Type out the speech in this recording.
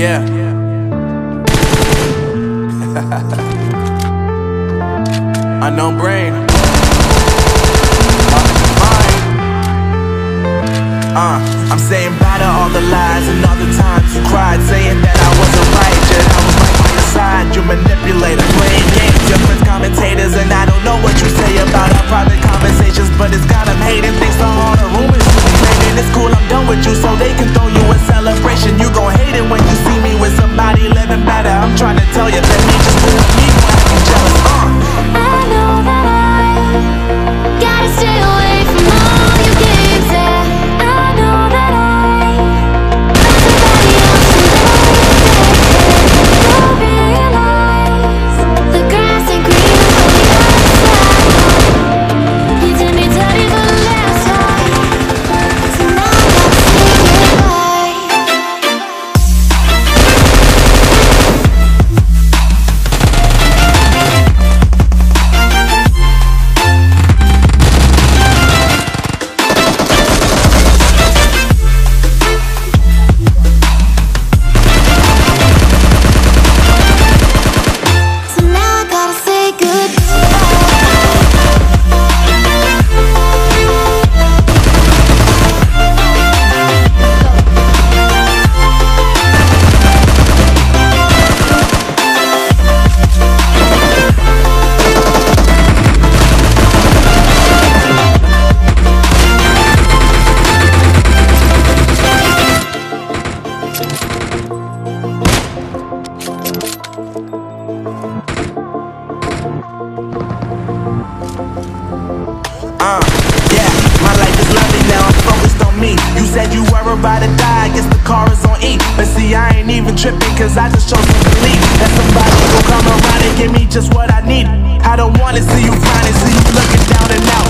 Yeah. Unknown brain. Uh, I'm saying bye to all the lies and all the times you cried, saying that I wasn't right, yet I was right by your side. You manipulator, Uh, yeah, my life is lovely now, I'm focused on me. You said you were about to die, I guess the car is on E. But see, I ain't even tripping, cause I just chose to believe that somebody will come around and give me just what I need. I don't wanna see you crying, see you looking down and out.